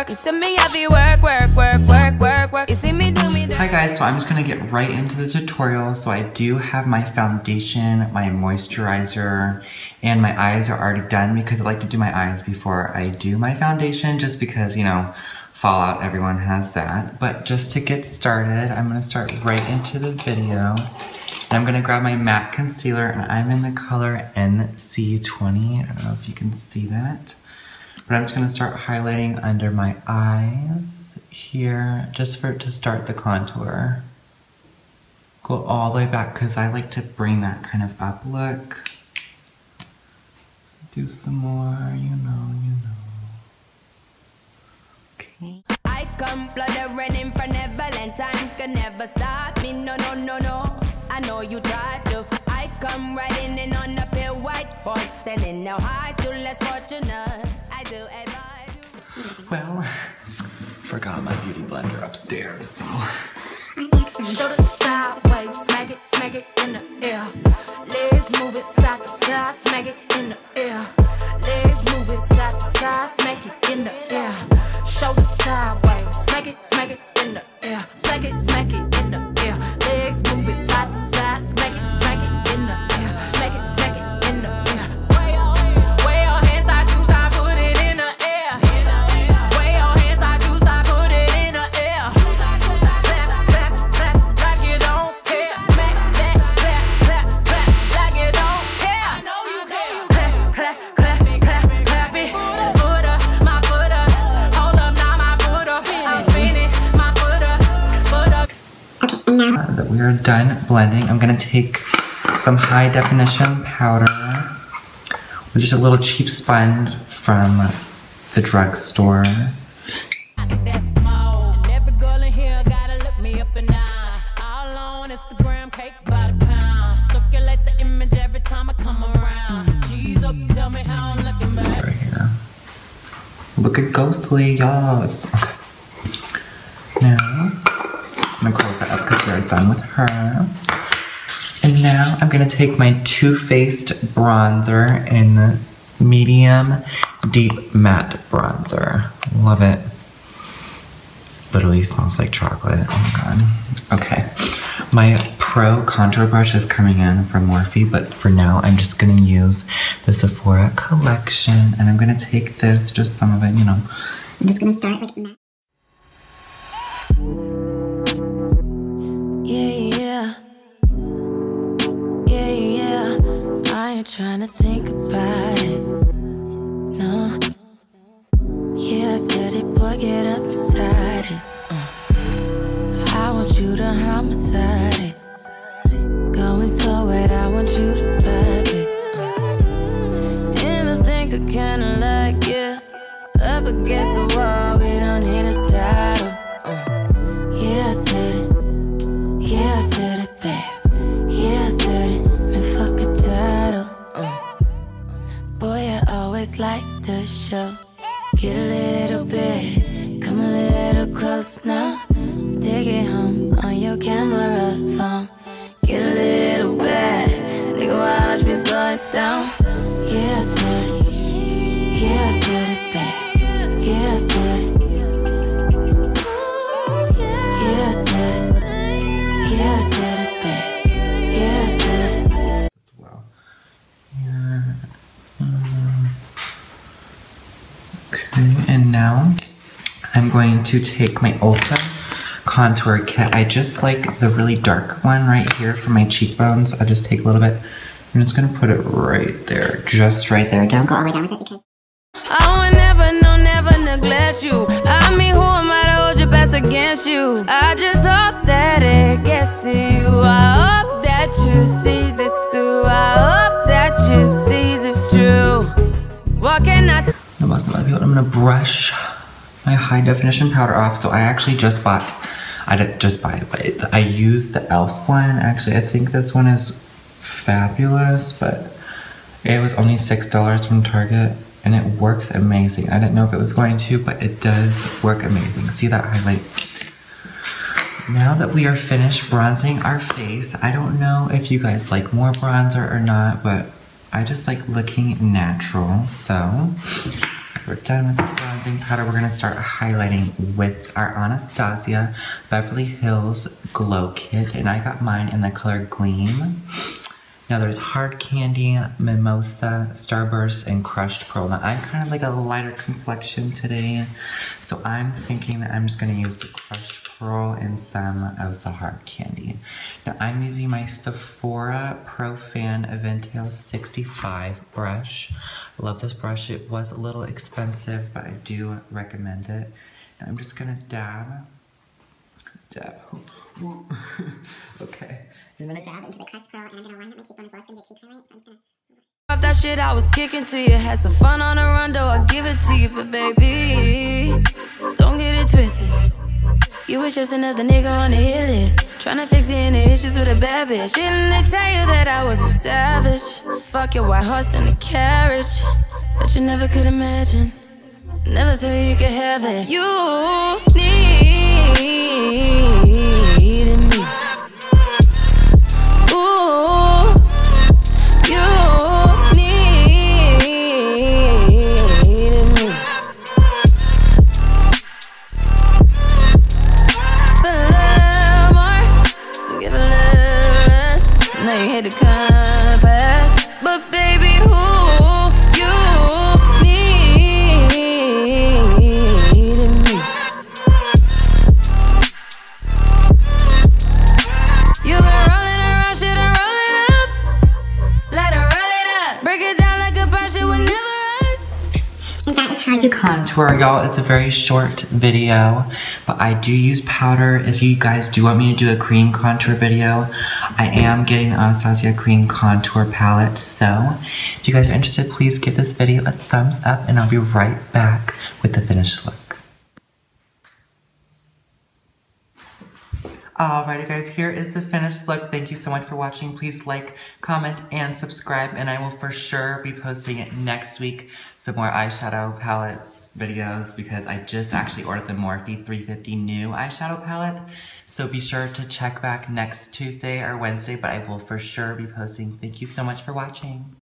work. You see me you work, work, work, work, work, work. You see me do me. Hi guys, so I'm just gonna get right into the tutorial. So I do have my foundation, my moisturizer, and my eyes are already done because I like to do my eyes before I do my foundation just because, you know, fallout, everyone has that. But just to get started, I'm gonna start right into the video. And I'm gonna grab my MAC concealer and I'm in the color NC20. I don't know if you can see that. But I'm just gonna start highlighting under my eyes here, just for it to start the contour. Go all the way back, cause I like to bring that kind of up look. Do some more, you know, you know. Okay. I come fluttering in front of Valentine. Can never stop me, no, no, no, no. I know you tried to. I come riding in on a pale white horse, and in no high, still less fortunate. I do as I do. Well, forgot my beauty blender upstairs though. Show the sideways, smack it, smack it in the air. Legs move it side to side, smack it in the air. Legs move it side to side, smack it in the air. Show the sideways, smack it, smack it in the air. Are done blending, I'm gonna take some high definition powder with just a little cheap sponge from the drugstore. Look at Ghostly, yes. Okay. Now, I'm gonna close that done with her. And now I'm gonna take my Too Faced bronzer in the medium deep matte bronzer. Love it. Literally smells like chocolate. Oh my god. Okay. My Pro contour brush is coming in from Morphe, but for now I'm just gonna use the Sephora collection and I'm gonna take this, just some of it, you know. I'm just gonna start like up beside it. Uh. I want you to homicide it. Going so wet, I want you to vibe it. Uh. And I close now. Take it home on your camera phone. Get a little bad, nigga, watch me down. Yeah, I said it. Yeah, I said it, babe. Yeah, I said it. And now I'm going to take my Ulta contour kit. I just like the really dark one right here for my cheekbones. I'll just take a little bit. I'm just gonna put it right there, just right there. Don't go all the way down with it because I would never, no, never neglect you. I mean, who am I to hold your best against you? I just hope that it gets to you. I hope that you see this through. I hope that you see this true. What can I say? I'm gonna brush my high definition powder off. So I actually just bought, I didn't just buy it, I used the e.l.f. one. Actually, I think this one is fabulous, but it was only $6 from Target and it works amazing. I didn't know if it was going to, but it does work amazing. See that highlight? Now that we are finished bronzing our face, I don't know if you guys like more bronzer or not, but I just like looking natural. So we're done with the bronzing powder, we're gonna start highlighting with our Anastasia Beverly Hills Glow Kit. And I got mine in the color Gleam. Now there's Hard Candy, Mimosa, Starburst, and Crushed Pearl. Now I'm kind of like a lighter complexion today, so I'm thinking that I'm just gonna use the Crushed Pearl and some of the Hard Candy. Now I'm using my Sephora Pro Fan Aventail 65 brush. I love this brush. It was a little expensive, but I do recommend it. Now I'm just gonna dab, dab. okay. I'm gonna dab into the crushed pearl and I'm gonna line up my cheekbone as well. It's gonna be a cheek highlight, so I'm just gonna. Off that shit I was kicking to you. Had some fun on the run, though I give it to you. But baby, don't get it twisted. You was just another nigga on the hit list. Tryna fix with a bad bitch. Didn't they tell you that I was a savage? Fuck your white horse and a carriage. But you never could imagine. Never thought you could have it. You needed Now you hit y'all. It's a very short video, but I do use powder. If you guys do want me to do a cream contour video, I am getting the Anastasia Cream Contour Palette. So, if you guys are interested, please give this video a thumbs up, and I'll be right back with the finished look. Alrighty guys, here is the finished look. Thank you so much for watching. Please like, comment, and subscribe. And I will for sure be posting it next week. Some more eyeshadow palettes videos because I just actually ordered the Morphe 350 new eyeshadow palette. So be sure to check back next Tuesday or Wednesday, but I will for sure be posting. Thank you so much for watching.